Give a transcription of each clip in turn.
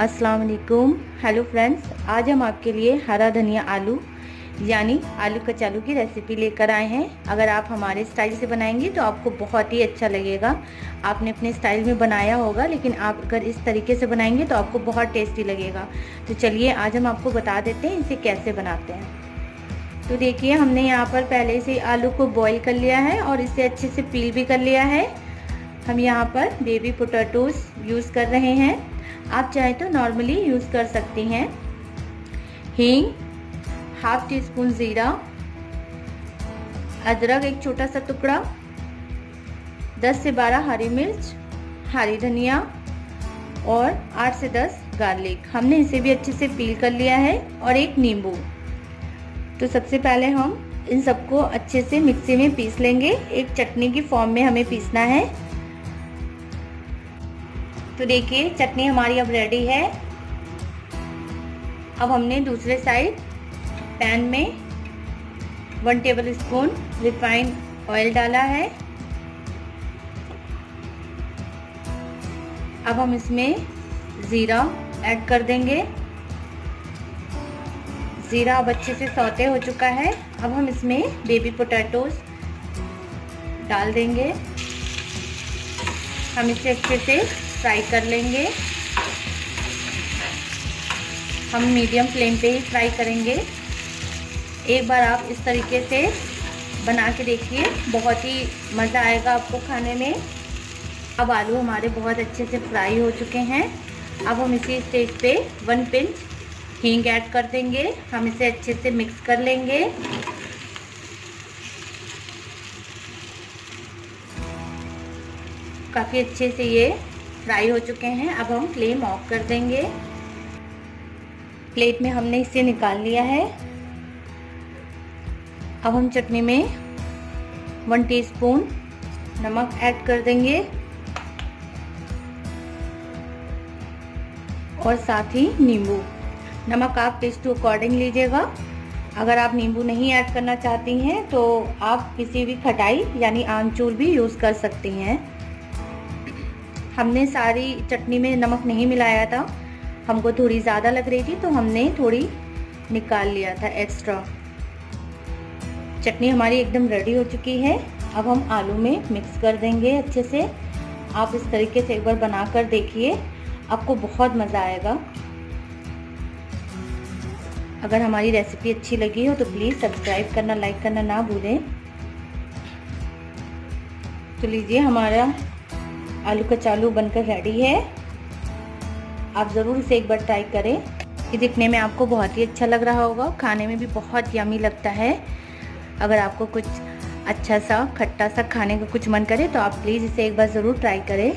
अस्सलाम वालेकुम hello friends, आज हम आपके लिए हरा धनिया आलू, यानी आलू कचालू की रेसिपी लेकर आए हैं। अगर आप हमारे स्टाइल से बनाएँगे तो आपको बहुत ही अच्छा लगेगा। आपने अपने स्टाइल में बनाया होगा, लेकिन आप अगर इस तरीके से बनाएँगे तो आपको बहुत टेस्टी लगेगा। तो चलिए, आज हम आपको बता देते हैं इसे कैसे बनाते हैं। तो देखिए, हमने यहाँ पर पहले से आलू को बॉईल कर लिया है और इसे अच्छे से पील भी कर लिया है। हम यहाँ पर बेबी पोटैटोज यूज़ कर रहे हैं। आप चाहे तो नॉर्मली यूज़ कर सकती हैं। हींग हाफ़ टी स्पून ज़ीरा, अदरक एक छोटा सा टुकड़ा 10 से 12 हरी मिर्च, हरी धनिया और 8 से 10 गार्लिक हमने इसे भी अच्छे से पील कर लिया है और एक नींबू। तो सबसे पहले हम इन सबको अच्छे से मिक्सी में पीस लेंगे। एक चटनी की फॉर्म में हमें पीसना है। तो देखिए, चटनी हमारी अब रेडी है। अब हमने दूसरे साइड पैन में one tablespoon refined oil डाला है। अब हम इसमें ज़ीरा ऐड कर देंगे। ज़ीरा अब अच्छे से सौते हो चुका है। अब हम इसमें बेबी पोटैटोज डाल देंगे। हम इसे अच्छे से फ्राई कर लेंगे। हम मीडियम फ्लेम पे ही फ्राई करेंगे। एक बार आप इस तरीके से बना के देखिए, बहुत ही मज़ा आएगा आपको खाने में। अब आलू हमारे बहुत अच्छे से फ्राई हो चुके हैं। अब हम इसी स्टेज पे वन पिंच हींग ऐड कर देंगे। हम इसे अच्छे से मिक्स कर लेंगे। काफ़ी अच्छे से ये फ्राई हो चुके हैं। अब हम फ्लेम ऑफ़ कर देंगे। प्लेट में हमने इसे निकाल लिया है। अब हम चटनी में वन टीस्पून नमक ऐड कर देंगे। और साथ ही नींबू। नमक आप टेस्ट अकॉर्डिंग लीजिएगा। अगर आप नींबू नहीं ऐड करना चाहती हैं तो आप किसी भी खटाई, यानी आमचूर भी यूज़ कर सकती हैं। हमने सारी चटनी में नमक नहीं मिलाया था। हमको थोड़ी ज़्यादा लग रही थी तो हमने थोड़ी निकाल लिया था एक्स्ट्रा चटनी हमारी एकदम रेडी हो चुकी है। अब हम आलू में मिक्स कर देंगे अच्छे से। आप इस तरीके से एक बार बना कर देखिए, आपको बहुत मज़ा आएगा। अगर हमारी रेसिपी अच्छी लगी हो तो प्लीज़ सब्सक्राइब करना लाइक करना ना भूलें। तो लीजिए हमारा आलू का चालू बनकर रेडी है। आप ज़रूर इसे एक बार ट्राई करें। ये दिखने में आपको बहुत ही अच्छा लग रहा होगा खाने में भी बहुत यमी लगता है। अगर आपको कुछ अच्छा सा, खट्टा सा खाने का कुछ मन करे तो आप प्लीज़ इसे एक बार ज़रूर ट्राई करें।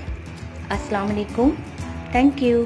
अस्सलाम वालेकुम थैंक यू